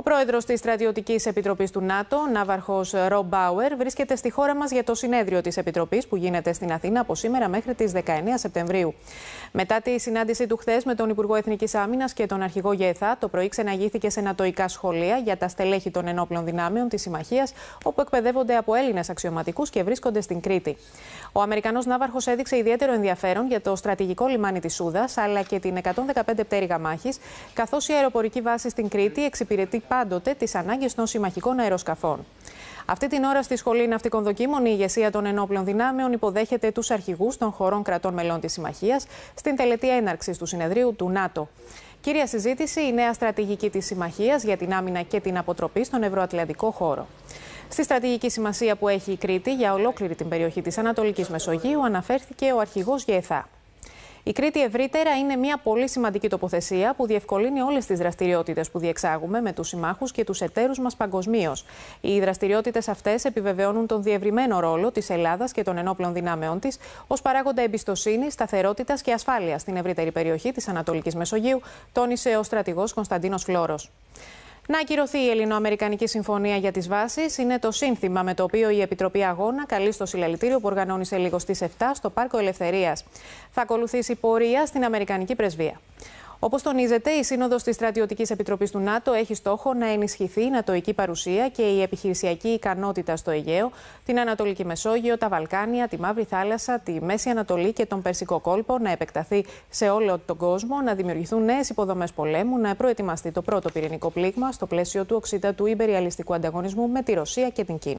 Ο πρόεδρος της Στρατιωτικής Επιτροπής του ΝΑΤΟ, Ναύαρχος Ρομπ Μπάουερ, βρίσκεται στη χώρα μας για το συνέδριο της Επιτροπής που γίνεται στην Αθήνα από σήμερα μέχρι τις 19 Σεπτεμβρίου. Μετά τη συνάντησή του χθες με τον Υπουργό Εθνικής Άμυνας και τον Αρχηγό ΓΕΘΑ, το πρωί ξεναγήθηκε σε νατοϊκά σχολεία για τα στελέχη των ενόπλων δυνάμεων της Συμμαχίας, όπου εκπαιδεύονται από Έλληνες αξιωματικούς και βρίσκονται στην Κρήτη. Ο Αμερικανός Ναύαρχος έδειξε ιδιαίτερο ενδιαφέρον για το στρατηγικό λιμάνι της Σούδας, αλλά και την 115 πτέρυγα μάχης, καθώς η αεροπορική βάση στην Κρήτη εξυπηρετεί πάντοτε τις ανάγκες των συμμαχικών αεροσκαφών. Αυτή την ώρα στη Σχολή Ναυτικών Δοκίμων, η ηγεσία των ενόπλων δυνάμεων υποδέχεται τους αρχηγούς των χωρών κρατών μελών της Συμμαχίας στην τελετή έναρξης του συνεδρίου του ΝΑΤΟ. Κύρια συζήτηση η νέα στρατηγική της Συμμαχίας για την άμυνα και την αποτροπή στον Ευρωατλαντικό χώρο. Στη στρατηγική σημασία που έχει η Κρήτη για ολόκληρη την περιοχή της Ανατολικής Μεσογείου αναφέρθηκε ο αρχηγός ΓΕΘΑ. Η Κρήτη ευρύτερα είναι μια πολύ σημαντική τοποθεσία που διευκολύνει όλες τις δραστηριότητες που διεξάγουμε με τους συμμάχους και τους εταίρους μας παγκοσμίως. Οι δραστηριότητες αυτές επιβεβαιώνουν τον διευρυμένο ρόλο της Ελλάδας και των ενόπλων δυνάμεών της ως παράγοντα εμπιστοσύνης, σταθερότητας και ασφάλειας στην ευρύτερη περιοχή της Ανατολικής Μεσογείου, τόνισε ο στρατηγός Κωνσταντίνος Φλόρο. Να ακυρωθεί η Ελληνοαμερικανική Συμφωνία για τις Βάσεις είναι το σύνθημα με το οποίο η Επιτροπή Αγώνα καλεί στο συλλαλητήριο που οργανώνει σε λίγο στις 7 στο Πάρκο Ελευθερίας. Θα ακολουθήσει πορεία στην Αμερικανική Πρεσβεία. Όπως τονίζεται, η Σύνοδος της Στρατιωτικής Επιτροπής του ΝΑΤΟ έχει στόχο να ενισχυθεί η νατοική παρουσία και η επιχειρησιακή ικανότητα στο Αιγαίο, την Ανατολική Μεσόγειο, τα Βαλκάνια, τη Μαύρη Θάλασσα, τη Μέση Ανατολή και τον Περσικό κόλπο, να επεκταθεί σε όλο τον κόσμο, να δημιουργηθούν νέες υποδομές πολέμου, να προετοιμαστεί το πρώτο πυρηνικό πλήγμα στο πλαίσιο του οξύτατου υπεριαλιστικού ανταγωνισμού με τη Ρωσία και την Κίνα.